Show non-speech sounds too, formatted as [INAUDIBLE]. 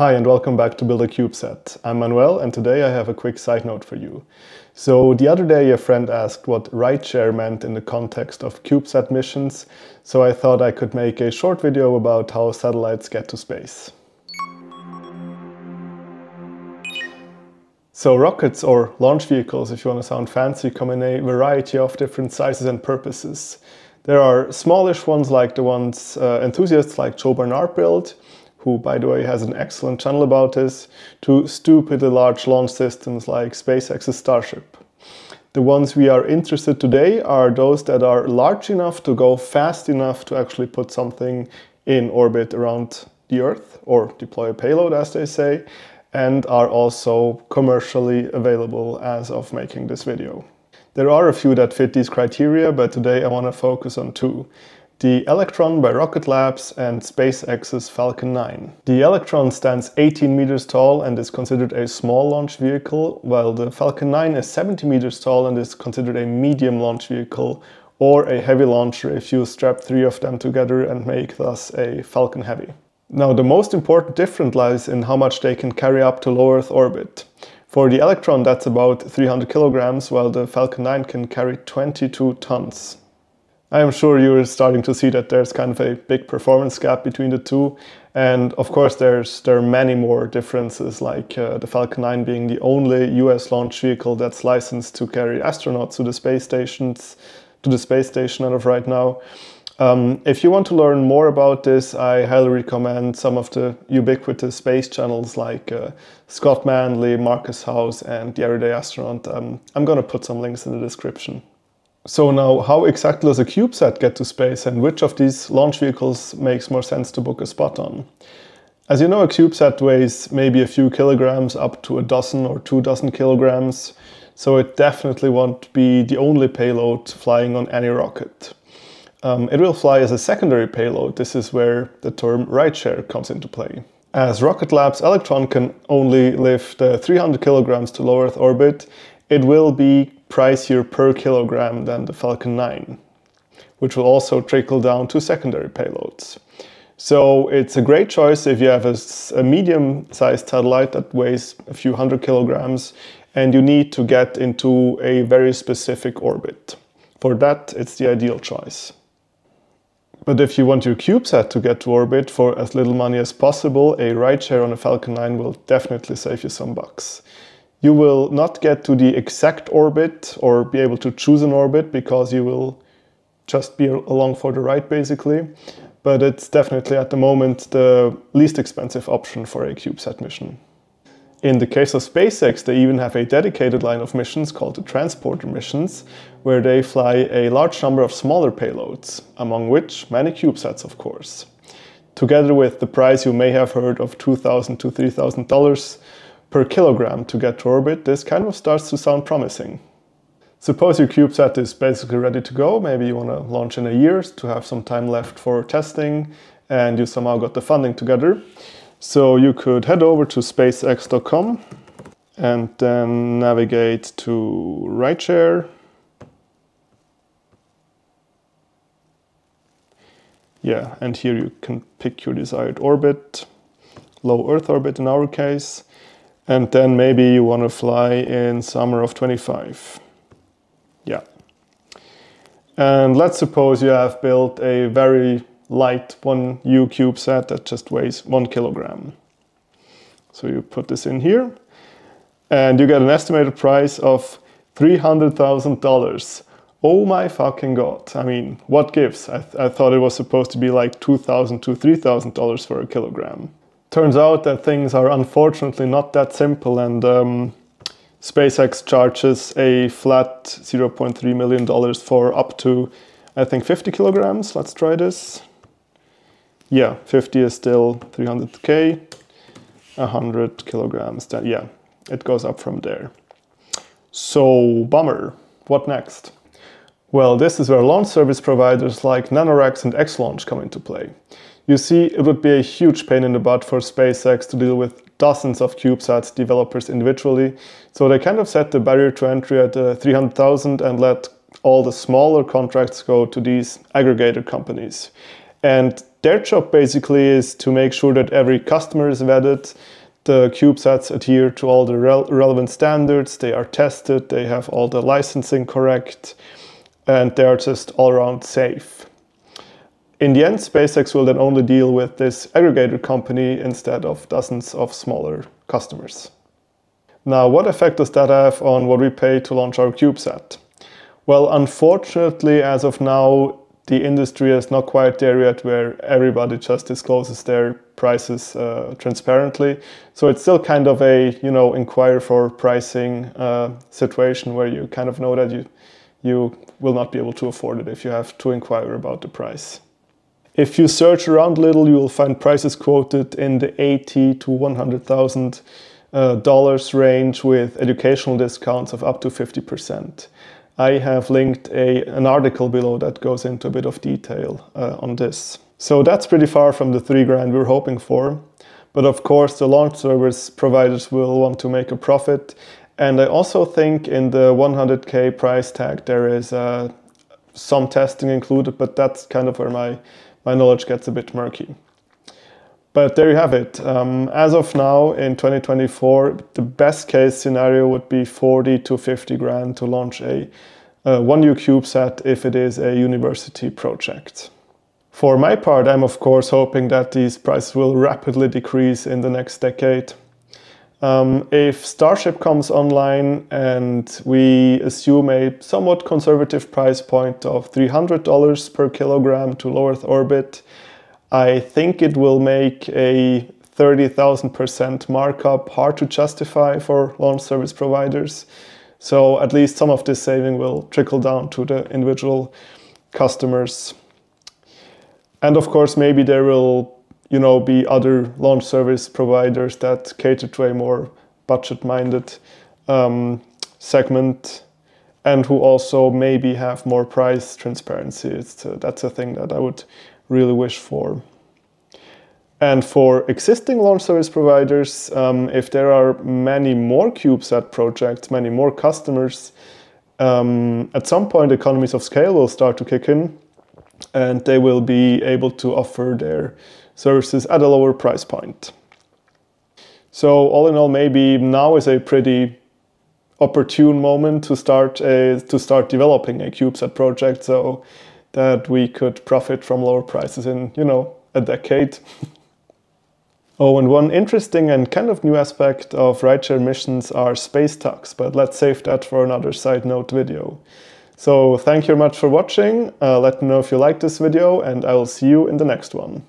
Hi and welcome back to Build a CubeSat. I'm Manuel and today I have a quick side note for you. So the other day a friend asked what rideshare meant in the context of CubeSat missions, so I thought I could make a short video about how satellites get to space. So rockets or launch vehicles, if you want to sound fancy, come in a variety of different sizes and purposes. There are smallish ones like the ones uh, enthusiasts like Joe Barnard build, who by the way has an excellent channel about this, to stupidly large launch systems like SpaceX's Starship. The ones we are interested today are those that are large enough to go fast enough to actually put something in orbit around the Earth, or deploy a payload as they say, and are also commercially available as of making this video. There are a few that fit these criteria, but today I want to focus on two the Electron by Rocket Labs and SpaceX's Falcon 9. The Electron stands 18 meters tall and is considered a small launch vehicle, while the Falcon 9 is 70 meters tall and is considered a medium launch vehicle or a heavy launcher if you strap three of them together and make thus a Falcon Heavy. Now the most important difference lies in how much they can carry up to low Earth orbit. For the Electron that's about 300 kilograms, while the Falcon 9 can carry 22 tons. I am sure you're starting to see that there's kind of a big performance gap between the two. And of course, there's there are many more differences, like uh, the Falcon 9 being the only US launch vehicle that's licensed to carry astronauts to the space stations, to the space station as of right now. Um, if you want to learn more about this, I highly recommend some of the ubiquitous space channels like uh, Scott Manley, Marcus House, and the Everyday Astronaut. Um, I'm going to put some links in the description. So now, how exactly does a CubeSat get to space and which of these launch vehicles makes more sense to book a spot on? As you know, a CubeSat weighs maybe a few kilograms up to a dozen or two dozen kilograms, so it definitely won't be the only payload flying on any rocket. Um, it will fly as a secondary payload. This is where the term rideshare comes into play. As Rocket Lab's Electron can only lift uh, 300 kilograms to low Earth orbit, it will be pricier per kilogram than the Falcon 9, which will also trickle down to secondary payloads. So it's a great choice if you have a, a medium-sized satellite that weighs a few hundred kilograms and you need to get into a very specific orbit. For that, it's the ideal choice. But if you want your CubeSat to get to orbit for as little money as possible, a rideshare on a Falcon 9 will definitely save you some bucks. You will not get to the exact orbit or be able to choose an orbit because you will just be along for the ride basically. But it's definitely at the moment the least expensive option for a CubeSat mission. In the case of SpaceX, they even have a dedicated line of missions called the Transporter missions, where they fly a large number of smaller payloads, among which many CubeSats, of course. Together with the price you may have heard of 2,000 to $3,000, per kilogram to get to orbit, this kind of starts to sound promising. Suppose your CubeSat is basically ready to go, maybe you want to launch in a year to have some time left for testing and you somehow got the funding together. So you could head over to spacex.com and then navigate to rideshare. Yeah, and here you can pick your desired orbit, low Earth orbit in our case and then maybe you want to fly in summer of 25. Yeah. And let's suppose you have built a very light 1U CubeSat that just weighs one kilogram. So you put this in here and you get an estimated price of $300,000. Oh my fucking god. I mean, what gives? I, th I thought it was supposed to be like 2,000 to $3,000 for a kilogram turns out that things are unfortunately not that simple and um, SpaceX charges a flat $0.3 million for up to, I think, 50 kilograms. Let's try this. Yeah, 50 is still 300K, 100 kilograms, then yeah, it goes up from there. So, bummer. What next? Well, this is where launch service providers like NanoRacks and Exolaunch come into play. You see, it would be a huge pain in the butt for SpaceX to deal with dozens of CubeSats developers individually, so they kind of set the barrier to entry at uh, 300,000 and let all the smaller contracts go to these aggregator companies. And their job basically is to make sure that every customer is vetted, the CubeSats adhere to all the re relevant standards, they are tested, they have all the licensing correct, and they are just all around safe. In the end, SpaceX will then only deal with this aggregator company instead of dozens of smaller customers. Now, what effect does that have on what we pay to launch our CubeSat? Well, unfortunately, as of now, the industry is not quite there yet where everybody just discloses their prices uh, transparently. So it's still kind of a, you know, inquire for pricing uh, situation where you kind of know that you, you will not be able to afford it if you have to inquire about the price. If you search around a little, you will find prices quoted in the 80 to 100,000 uh, dollars range with educational discounts of up to 50%. I have linked a, an article below that goes into a bit of detail uh, on this. So that's pretty far from the three grand we're hoping for. But of course, the launch service providers will want to make a profit. And I also think in the 100K price tag, there is uh, some testing included, but that's kind of where my, my knowledge gets a bit murky. But there you have it. Um, as of now, in 2024, the best case scenario would be 40 to 50 grand to launch a, 1U CubeSat if it is a university project. For my part, I'm of course hoping that these prices will rapidly decrease in the next decade. Um, if Starship comes online and we assume a somewhat conservative price point of $300 per kilogram to low Earth orbit, I think it will make a 30,000% markup hard to justify for launch service providers. So at least some of this saving will trickle down to the individual customers. And of course, maybe there will, you know, be other launch service providers that cater to a more budget-minded um, segment and who also maybe have more price transparency. It's, uh, that's a thing that I would really wish for. And for existing launch service providers, um, if there are many more CubeSat projects, many more customers, um, at some point economies of scale will start to kick in and they will be able to offer their services at a lower price point. So all in all, maybe now is a pretty opportune moment to start a, to start developing a CubeSat project so that we could profit from lower prices in, you know, a decade. [LAUGHS] oh, and one interesting and kind of new aspect of rideshare missions are space tugs, but let's save that for another side note video. So thank you very much for watching. Uh, let me know if you liked this video and I will see you in the next one.